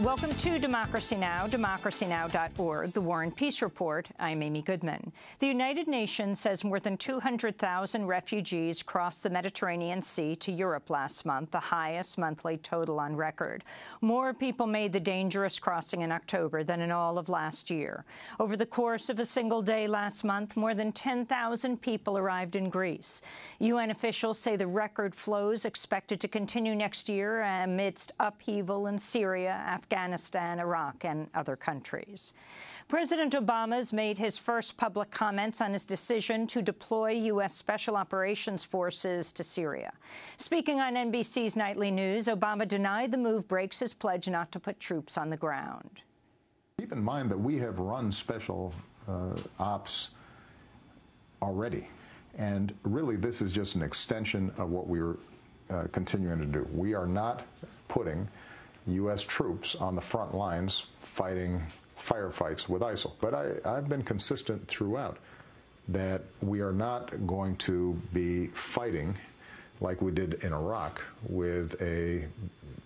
Welcome to Democracy Now!, democracynow.org, the War and Peace Report. I'm Amy Goodman. The United Nations says more than 200,000 refugees crossed the Mediterranean Sea to Europe last month, the highest monthly total on record. More people made the dangerous crossing in October than in all of last year. Over the course of a single day last month, more than 10,000 people arrived in Greece. UN officials say the record flows expected to continue next year amidst upheaval in Syria, Afghanistan, Afghanistan, Iraq, and other countries. President Obama has made his first public comments on his decision to deploy U.S. Special Operations Forces to Syria. Speaking on NBC's Nightly News, Obama denied the move breaks his pledge not to put troops on the ground. Keep in mind that we have run special uh, ops already. And really, this is just an extension of what we're uh, continuing to do. We are not putting U.S. troops on the front lines fighting firefights with ISIL. But I, I've been consistent throughout that we are not going to be fighting like we did in Iraq with a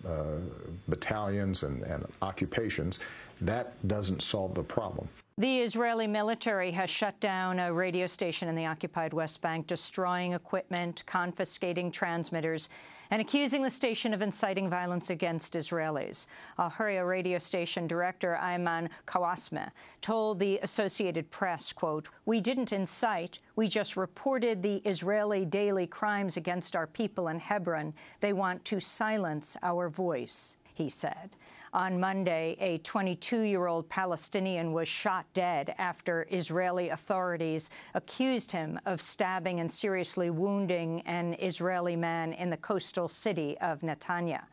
uh, battalions and, and occupations. That doesn't solve the problem. The Israeli military has shut down a radio station in the occupied West Bank, destroying equipment, confiscating transmitters, and accusing the station of inciting violence against Israelis. Al Hurriyah radio station director Ayman Kawasme told the Associated Press, quote, We didn't incite, we just reported the Israeli daily crimes against our people in Hebron. They want to silence our voice, he said. On Monday, a 22-year-old Palestinian was shot dead after Israeli authorities accused him of stabbing and seriously wounding an Israeli man in the coastal city of Netanya.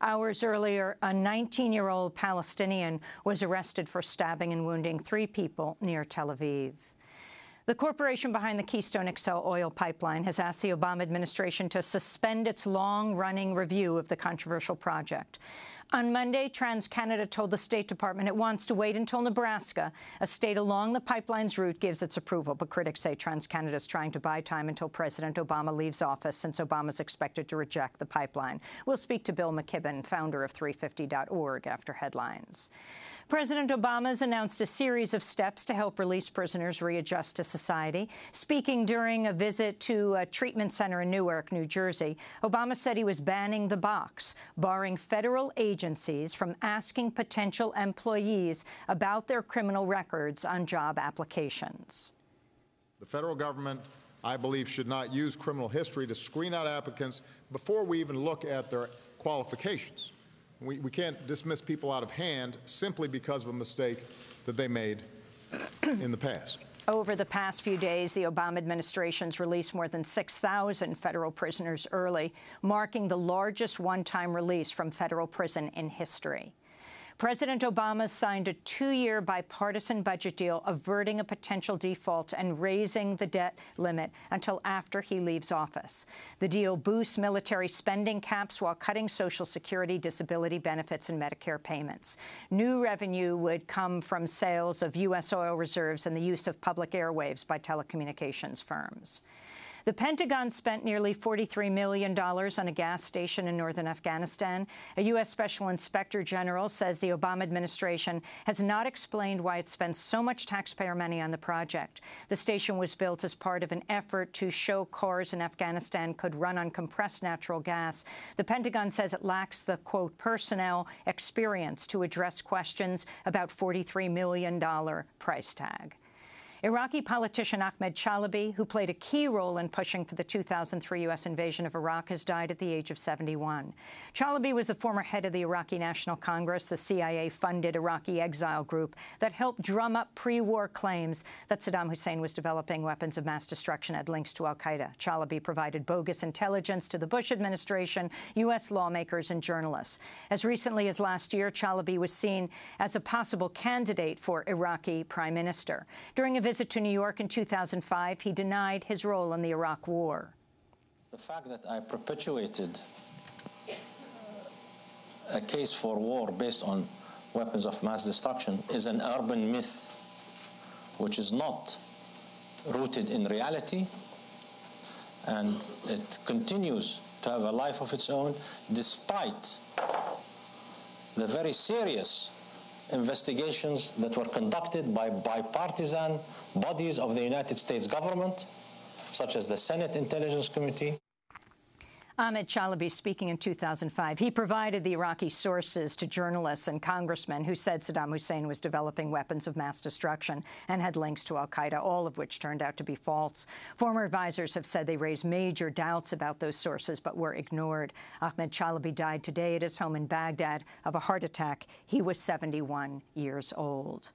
Hours earlier, a 19-year-old Palestinian was arrested for stabbing and wounding three people near Tel Aviv. The corporation behind the Keystone XL oil pipeline has asked the Obama administration to suspend its long-running review of the controversial project. On Monday, TransCanada told the State Department it wants to wait until Nebraska, a state along the pipeline's route, gives its approval. But critics say TransCanada is trying to buy time until President Obama leaves office, since Obama is expected to reject the pipeline. We'll speak to Bill McKibben, founder of 350.org, after headlines. President Obama has announced a series of steps to help release prisoners readjust to society. Speaking during a visit to a treatment center in Newark, New Jersey, Obama said he was banning the box, barring federal agencies from asking potential employees about their criminal records on job applications. The federal government I believe, should not use criminal history to screen out applicants before we even look at their qualifications. We, we can't dismiss people out of hand simply because of a mistake that they made in the past. Over the past few days, the Obama administration's released more than 6,000 federal prisoners early, marking the largest one-time release from federal prison in history. President Obama signed a two-year bipartisan budget deal averting a potential default and raising the debt limit until after he leaves office. The deal boosts military spending caps while cutting Social Security, disability benefits, and Medicare payments. New revenue would come from sales of U.S. oil reserves and the use of public airwaves by telecommunications firms. The Pentagon spent nearly $43 million on a gas station in northern Afghanistan. A U.S. Special Inspector General says the Obama administration has not explained why it spent so much taxpayer money on the project. The station was built as part of an effort to show cars in Afghanistan could run on compressed natural gas. The Pentagon says it lacks the, quote, personnel experience to address questions about $43 million price tag. Iraqi politician Ahmed Chalabi, who played a key role in pushing for the 2003 U.S. invasion of Iraq, has died at the age of 71. Chalabi was the former head of the Iraqi National Congress, the CIA-funded Iraqi exile group that helped drum up pre-war claims that Saddam Hussein was developing weapons of mass destruction had links to al-Qaeda. Chalabi provided bogus intelligence to the Bush administration, U.S. lawmakers and journalists. As recently as last year, Chalabi was seen as a possible candidate for Iraqi prime minister. During a visit visit to New York in 2005, he denied his role in the Iraq War. The fact that I perpetuated a case for war based on weapons of mass destruction is an urban myth, which is not rooted in reality, and it continues to have a life of its own despite the very serious investigations that were conducted by bipartisan bodies of the United States government, such as the Senate Intelligence Committee. Ahmed Chalabi speaking in 2005. He provided the Iraqi sources to journalists and congressmen who said Saddam Hussein was developing weapons of mass destruction and had links to al-Qaeda, all of which turned out to be false. Former advisors have said they raised major doubts about those sources but were ignored. Ahmed Chalabi died today at his home in Baghdad of a heart attack. He was 71 years old.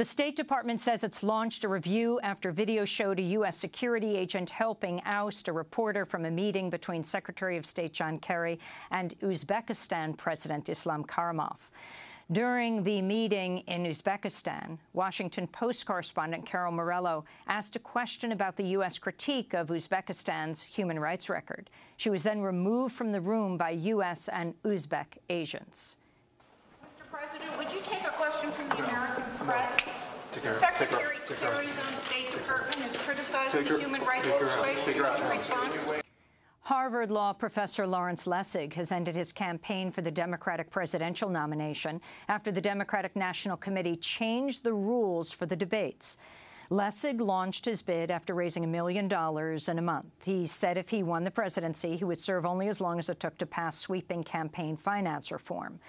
The State Department says it's launched a review after video showed a U.S. security agent helping oust a reporter from a meeting between Secretary of State John Kerry and Uzbekistan President Islam Karimov. During the meeting in Uzbekistan, Washington Post correspondent Carol Morello asked a question about the U.S. critique of Uzbekistan's human rights record. She was then removed from the room by U.S. and Uzbek agents. Mr. President, would you take a question from the American press? Secretary Kerry's own State Department has criticized the human rights situation. What's your response? Harvard Law professor Lawrence Lessig has ended his campaign for the Democratic presidential nomination after the Democratic National Committee changed the rules for the debates. Lessig launched his bid after raising a million dollars in a month. He said if he won the presidency, he would serve only as long as it took to pass sweeping campaign finance reform.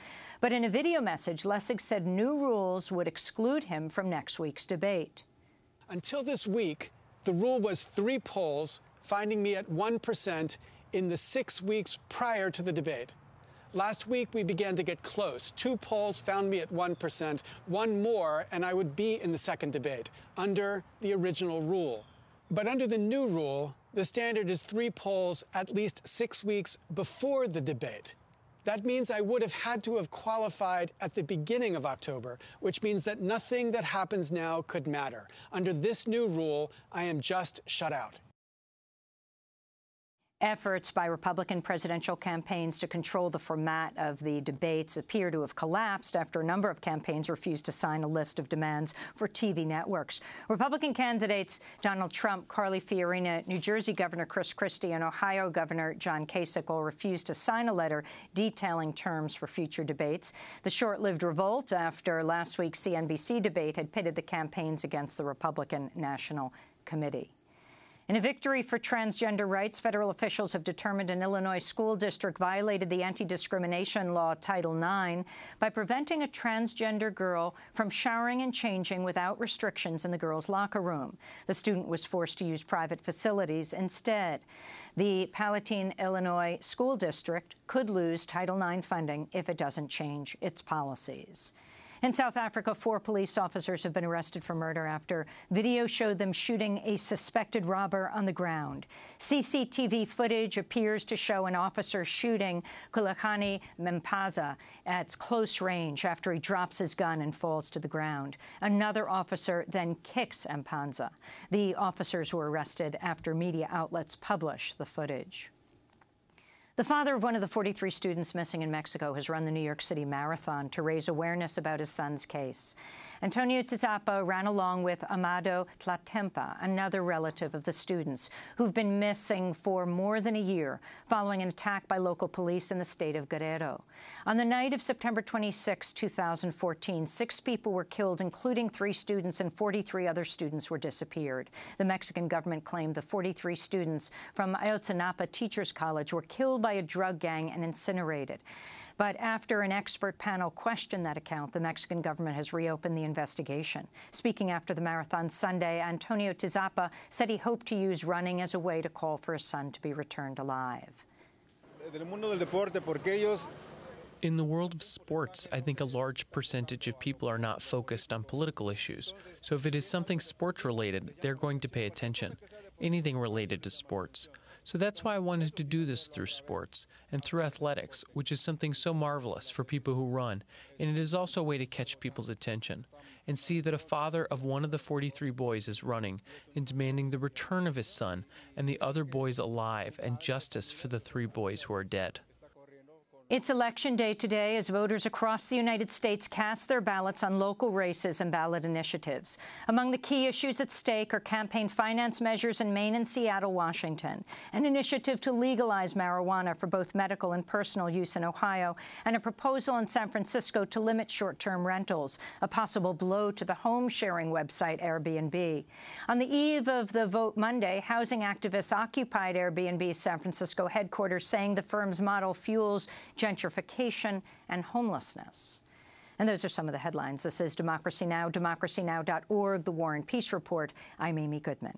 But in a video message, Lessig said new rules would exclude him from next week's debate. Until this week, the rule was three polls, finding me at 1% in the six weeks prior to the debate. Last week, we began to get close. Two polls found me at 1%, one more, and I would be in the second debate under the original rule. But under the new rule, the standard is three polls at least six weeks before the debate. That means I would have had to have qualified at the beginning of October, which means that nothing that happens now could matter. Under this new rule, I am just shut out. Efforts by Republican presidential campaigns to control the format of the debates appear to have collapsed after a number of campaigns refused to sign a list of demands for TV networks. Republican candidates Donald Trump, Carly Fiorina, New Jersey Governor Chris Christie, and Ohio Governor John Kasich all refused to sign a letter detailing terms for future debates. The short-lived revolt after last week's CNBC debate had pitted the campaigns against the Republican National Committee. In a victory for transgender rights, federal officials have determined an Illinois school district violated the anti-discrimination law Title IX by preventing a transgender girl from showering and changing without restrictions in the girls' locker room. The student was forced to use private facilities instead. The Palatine, Illinois school district could lose Title IX funding if it doesn't change its policies. In South Africa, four police officers have been arrested for murder after video showed them shooting a suspected robber on the ground. CCTV footage appears to show an officer shooting Khulekani Mpanza at close range after he drops his gun and falls to the ground. Another officer then kicks Mpanza. The officers were arrested after media outlets published the footage. The father of one of the 43 students missing in Mexico has run the New York City Marathon to raise awareness about his son's case. Antonio Tizapa ran along with Amado Tlatempa, another relative of the students, who've been missing for more than a year following an attack by local police in the state of Guerrero. On the night of September 26, 2014, six people were killed, including three students, and 43 other students were disappeared. The Mexican government claimed the 43 students from Ayotzinapa Teachers College were killed by a drug gang and incinerated. But after an expert panel questioned that account, the Mexican government has reopened the investigation. Speaking after the marathon Sunday, Antonio Tizapa said he hoped to use running as a way to call for his son to be returned alive. In the world of sports, I think a large percentage of people are not focused on political issues. So if it is something sports related, they're going to pay attention. Anything related to sports. So that's why I wanted to do this through sports and through athletics, which is something so marvelous for people who run. And it is also a way to catch people's attention and see that a father of one of the 43 boys is running and demanding the return of his son and the other boys alive and justice for the three boys who are dead. It's Election Day today as voters across the United States cast their ballots on local races and ballot initiatives. Among the key issues at stake are campaign finance measures in Maine and Seattle, Washington, an initiative to legalize marijuana for both medical and personal use in Ohio, and a proposal in San Francisco to limit short-term rentals, a possible blow to the home-sharing website Airbnb. On the eve of the vote Monday, housing activists occupied Airbnb's San Francisco headquarters, saying the firm's model fuels gentrification, and homelessness. And those are some of the headlines. This is Democracy Now!, democracynow.org, The War and Peace Report. I'm Amy Goodman.